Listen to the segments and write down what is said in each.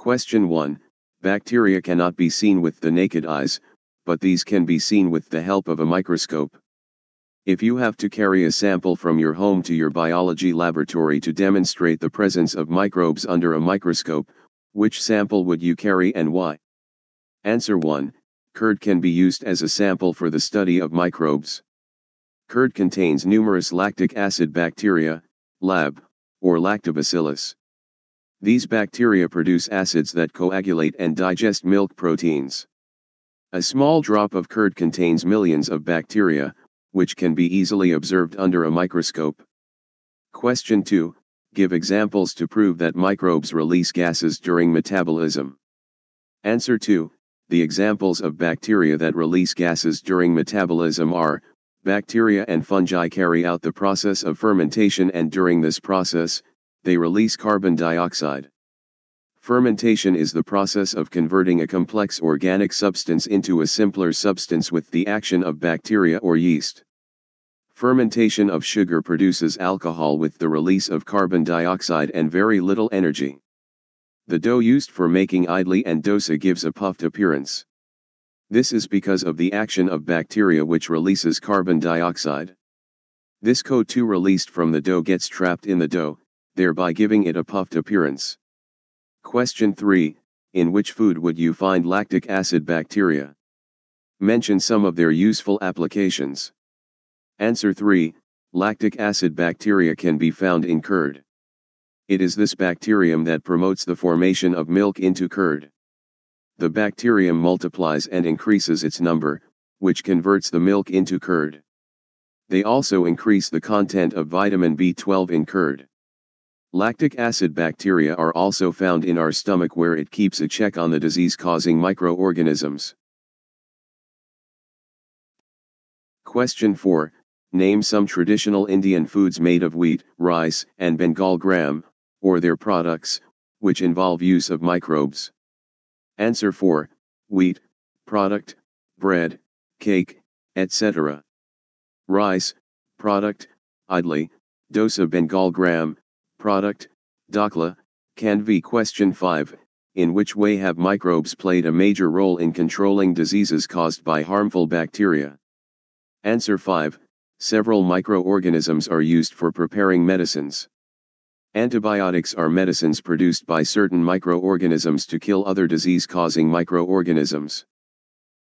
Question 1. Bacteria cannot be seen with the naked eyes, but these can be seen with the help of a microscope. If you have to carry a sample from your home to your biology laboratory to demonstrate the presence of microbes under a microscope, which sample would you carry and why? Answer 1. Curd can be used as a sample for the study of microbes. Curd contains numerous lactic acid bacteria, lab, or lactobacillus. These bacteria produce acids that coagulate and digest milk proteins. A small drop of curd contains millions of bacteria, which can be easily observed under a microscope. Question 2. Give examples to prove that microbes release gases during metabolism. Answer 2. The examples of bacteria that release gases during metabolism are, bacteria and fungi carry out the process of fermentation and during this process, they release carbon dioxide. Fermentation is the process of converting a complex organic substance into a simpler substance with the action of bacteria or yeast. Fermentation of sugar produces alcohol with the release of carbon dioxide and very little energy. The dough used for making idli and dosa gives a puffed appearance. This is because of the action of bacteria which releases carbon dioxide. This CO2 released from the dough gets trapped in the dough, thereby giving it a puffed appearance. Question 3 In which food would you find lactic acid bacteria? Mention some of their useful applications. Answer 3 Lactic acid bacteria can be found in curd. It is this bacterium that promotes the formation of milk into curd. The bacterium multiplies and increases its number, which converts the milk into curd. They also increase the content of vitamin B12 in curd. Lactic acid bacteria are also found in our stomach where it keeps a check on the disease-causing microorganisms. Question 4. Name some traditional Indian foods made of wheat, rice, and Bengal gram, or their products, which involve use of microbes. Answer 4. Wheat, product, bread, cake, etc. Rice, product, idli, dosa Bengal gram, Product, Dhokla, Khandvi Question 5 In which way have microbes played a major role in controlling diseases caused by harmful bacteria? Answer 5 Several microorganisms are used for preparing medicines. Antibiotics are medicines produced by certain microorganisms to kill other disease causing microorganisms.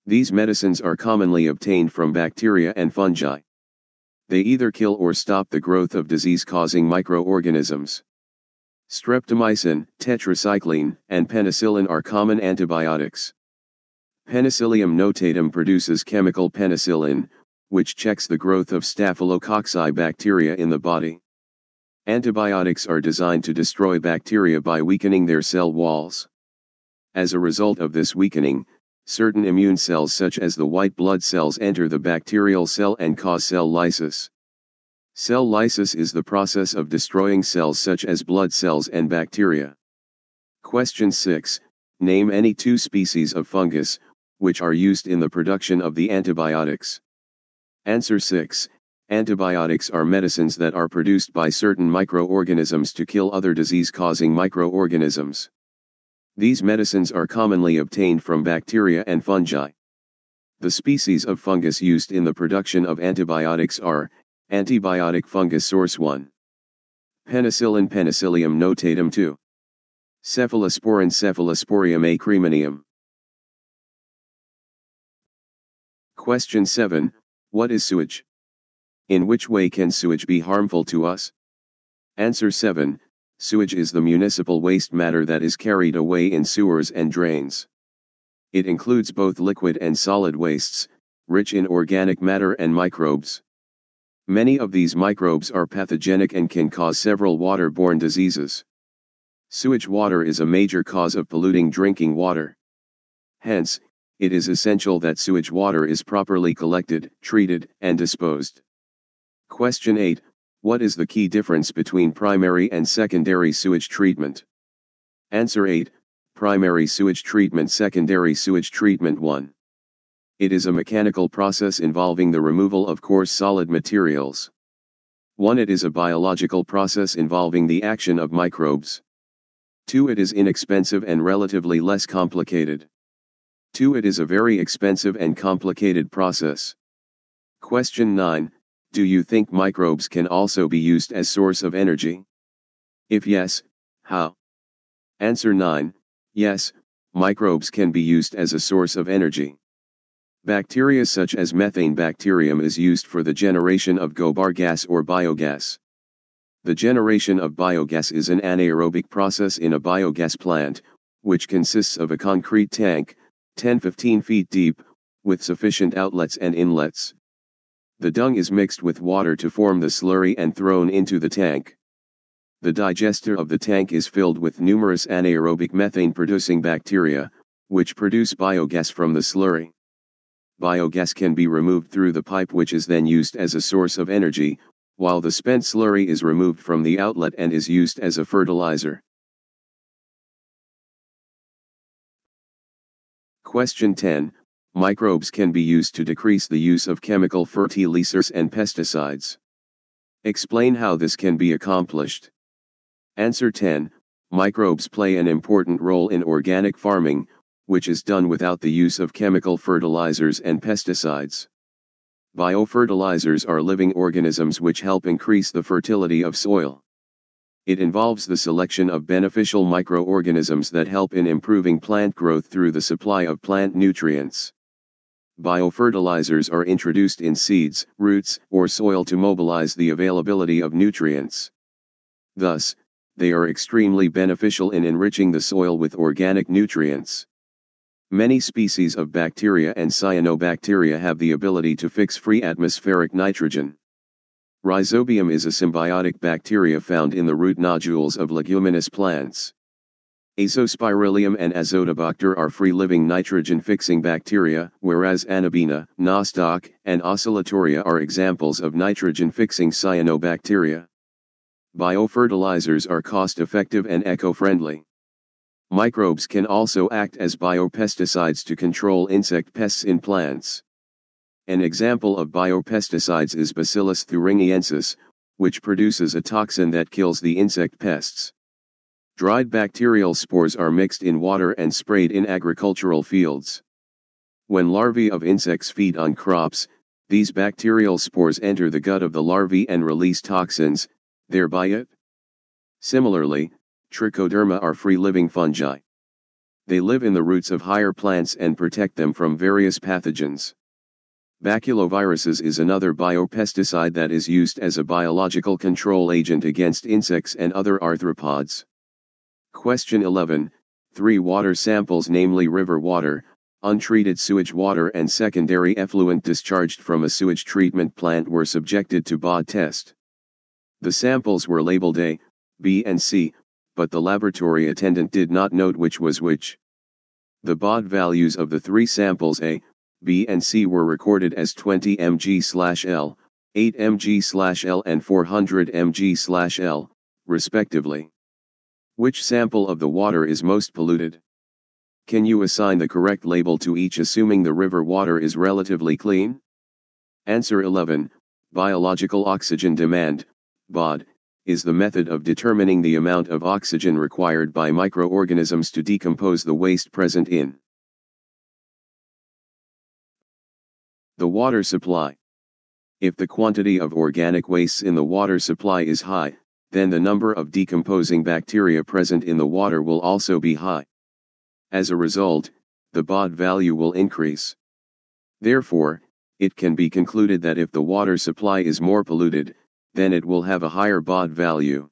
These medicines are commonly obtained from bacteria and fungi. They either kill or stop the growth of disease-causing microorganisms. Streptomycin, tetracycline, and penicillin are common antibiotics. Penicillium notatum produces chemical penicillin, which checks the growth of staphylococci bacteria in the body. Antibiotics are designed to destroy bacteria by weakening their cell walls. As a result of this weakening, certain immune cells such as the white blood cells enter the bacterial cell and cause cell lysis. Cell lysis is the process of destroying cells such as blood cells and bacteria. Question 6. Name any two species of fungus, which are used in the production of the antibiotics. Answer 6. Antibiotics are medicines that are produced by certain microorganisms to kill other disease-causing microorganisms. These medicines are commonly obtained from bacteria and fungi. The species of fungus used in the production of antibiotics are, antibiotic fungus source 1. Penicillin Penicillium notatum 2. Cephalosporin Cephalosporium acremonium. Question 7. What is sewage? In which way can sewage be harmful to us? Answer 7. Sewage is the municipal waste matter that is carried away in sewers and drains. It includes both liquid and solid wastes, rich in organic matter and microbes. Many of these microbes are pathogenic and can cause several waterborne diseases. Sewage water is a major cause of polluting drinking water. Hence, it is essential that sewage water is properly collected, treated, and disposed. Question 8 what is the key difference between primary and secondary sewage treatment? Answer 8. Primary sewage treatment Secondary sewage treatment 1. It is a mechanical process involving the removal of coarse solid materials. 1. It is a biological process involving the action of microbes. 2. It is inexpensive and relatively less complicated. 2. It is a very expensive and complicated process. Question 9. Do you think microbes can also be used as source of energy? If yes, how? Answer 9. Yes, microbes can be used as a source of energy. Bacteria such as Methanobacterium is used for the generation of gobar gas or biogas. The generation of biogas is an anaerobic process in a biogas plant, which consists of a concrete tank, 10-15 feet deep, with sufficient outlets and inlets. The dung is mixed with water to form the slurry and thrown into the tank. The digester of the tank is filled with numerous anaerobic methane-producing bacteria, which produce biogas from the slurry. Biogas can be removed through the pipe which is then used as a source of energy, while the spent slurry is removed from the outlet and is used as a fertilizer. Question 10. Microbes can be used to decrease the use of chemical fertilizers and pesticides. Explain how this can be accomplished. Answer 10. Microbes play an important role in organic farming, which is done without the use of chemical fertilizers and pesticides. Biofertilizers are living organisms which help increase the fertility of soil. It involves the selection of beneficial microorganisms that help in improving plant growth through the supply of plant nutrients. Biofertilizers are introduced in seeds, roots, or soil to mobilize the availability of nutrients. Thus, they are extremely beneficial in enriching the soil with organic nutrients. Many species of bacteria and cyanobacteria have the ability to fix free atmospheric nitrogen. Rhizobium is a symbiotic bacteria found in the root nodules of leguminous plants. Azospirillum and Azotobacter are free-living nitrogen-fixing bacteria, whereas Anabaena, Nostoc, and Oscillatoria are examples of nitrogen-fixing cyanobacteria. Biofertilizers are cost-effective and eco-friendly. Microbes can also act as biopesticides to control insect pests in plants. An example of biopesticides is Bacillus thuringiensis, which produces a toxin that kills the insect pests. Dried bacterial spores are mixed in water and sprayed in agricultural fields. When larvae of insects feed on crops, these bacterial spores enter the gut of the larvae and release toxins, thereby it. Similarly, Trichoderma are free-living fungi. They live in the roots of higher plants and protect them from various pathogens. Baculoviruses is another biopesticide that is used as a biological control agent against insects and other arthropods. Question 11. Three water samples namely river water, untreated sewage water and secondary effluent discharged from a sewage treatment plant were subjected to BOD test. The samples were labeled A, B and C, but the laboratory attendant did not note which was which. The BOD values of the three samples A, B and C were recorded as 20 mg/L, 8 mg/L and 400 mg/L, respectively. Which sample of the water is most polluted? Can you assign the correct label to each assuming the river water is relatively clean? Answer 11, Biological Oxygen Demand, BOD, is the method of determining the amount of oxygen required by microorganisms to decompose the waste present in the water supply. If the quantity of organic wastes in the water supply is high, then the number of decomposing bacteria present in the water will also be high. As a result, the BOD value will increase. Therefore, it can be concluded that if the water supply is more polluted, then it will have a higher BOD value.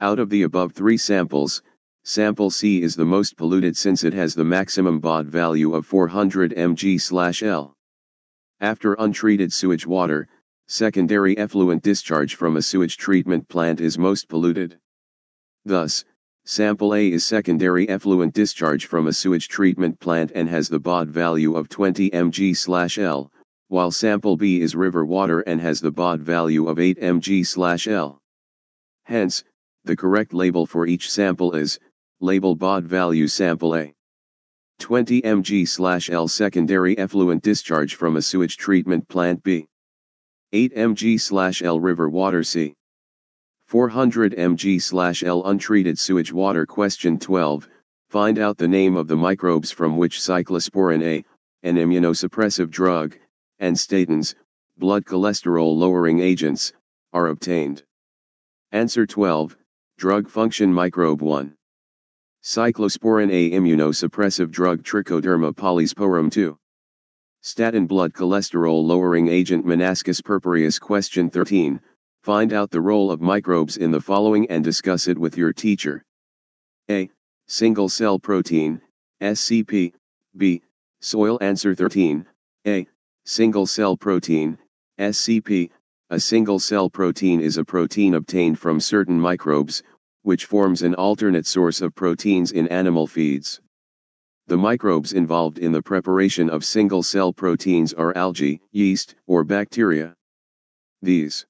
Out of the above three samples, sample C is the most polluted since it has the maximum BOD value of 400 mg/L. After untreated sewage water, secondary effluent discharge from a sewage treatment plant is most polluted. Thus, sample A is secondary effluent discharge from a sewage treatment plant and has the BOD value of 20 mg/L, while sample B is river water and has the BOD value of 8 mg/L. Hence, the correct label for each sample is, label BOD value sample A. 20 mg/L secondary effluent discharge from a sewage treatment plant B. 8 mg/L river water C. 400 mg slash L untreated sewage water question 12, find out the name of the microbes from which cyclosporin A, an immunosuppressive drug, and statins, blood cholesterol lowering agents, are obtained. Answer 12, Drug function microbe 1. Cyclosporin A immunosuppressive drug Trichoderma polysporum 2. Statin blood cholesterol lowering agent Monascus purpureus question 13. Find out the role of microbes in the following and discuss it with your teacher. A. Single cell protein, SCP. B. Soil answer 13. A. Single cell protein, SCP. A single cell protein is a protein obtained from certain microbes, which forms an alternate source of proteins in animal feeds. The microbes involved in the preparation of single cell proteins are algae, yeast, or bacteria. These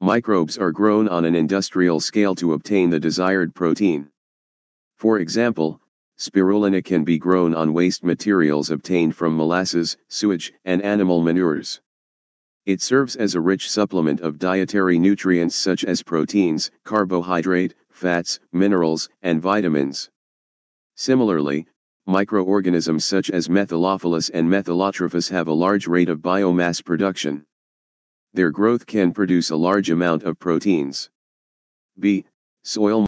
microbes are grown on an industrial scale to obtain the desired protein. For example, Spirulina can be grown on waste materials obtained from molasses, sewage, and animal manures. It serves as a rich supplement of dietary nutrients such as proteins, carbohydrate, fats, minerals, and vitamins. Similarly, microorganisms such as Methylophilus and Methylotrophus have a large rate of biomass production. Their growth can produce a large amount of proteins. B. Soil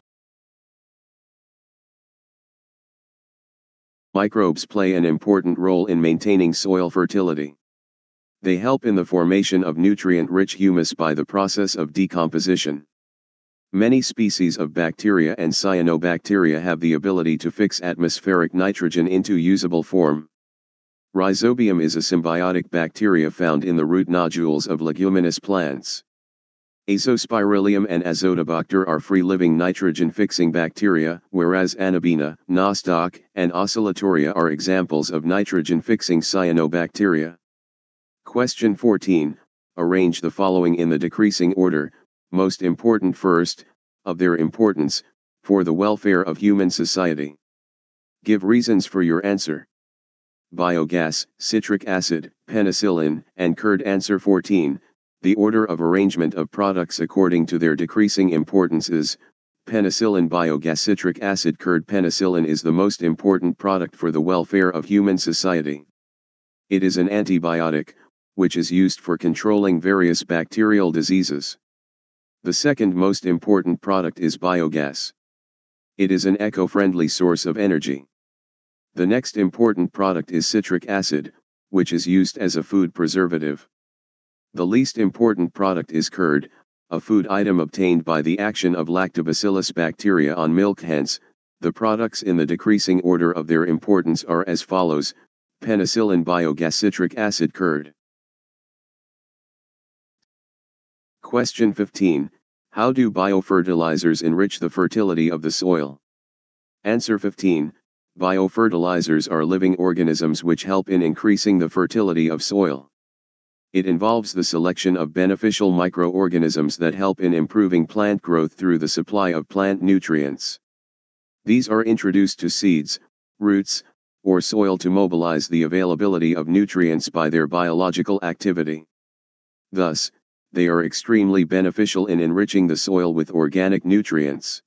Microbes play an important role in maintaining soil fertility. They help in the formation of nutrient-rich humus by the process of decomposition. Many species of bacteria and cyanobacteria have the ability to fix atmospheric nitrogen into usable form. Rhizobium is a symbiotic bacteria found in the root nodules of leguminous plants. Azospirillum and Azotobacter are free-living nitrogen-fixing bacteria, whereas Anabaena, Nostoc, and Oscillatoria are examples of nitrogen-fixing cyanobacteria. Question 14. Arrange the following in the decreasing order, most important first, of their importance, for the welfare of human society. Give reasons for your answer. Biogas, citric acid, penicillin, and curd answer 14. The order of arrangement of products according to their decreasing importance is, penicillin biogas citric acid curd penicillin is the most important product for the welfare of human society. It is an antibiotic, which is used for controlling various bacterial diseases. The second most important product is biogas. It is an eco-friendly source of energy. The next important product is citric acid, which is used as a food preservative. The least important product is curd, a food item obtained by the action of lactobacillus bacteria on milk hence, the products in the decreasing order of their importance are as follows, penicillin biogas citric acid curd. Question 15, How do biofertilizers enrich the fertility of the soil? Answer 15, Biofertilizers are living organisms which help in increasing the fertility of soil. It involves the selection of beneficial microorganisms that help in improving plant growth through the supply of plant nutrients. These are introduced to seeds, roots, or soil to mobilize the availability of nutrients by their biological activity. Thus, they are extremely beneficial in enriching the soil with organic nutrients.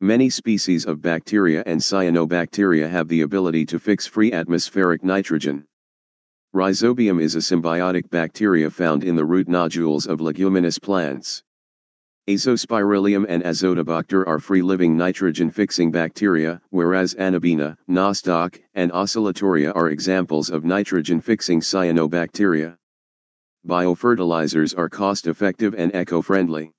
Many species of bacteria and cyanobacteria have the ability to fix free atmospheric nitrogen. Rhizobium is a symbiotic bacteria found in the root nodules of leguminous plants. Azospirillum and Azotobacter are free-living nitrogen-fixing bacteria, whereas Anabaena, Nostoc, and Oscillatoria are examples of nitrogen-fixing cyanobacteria. Biofertilizers are cost-effective and eco-friendly.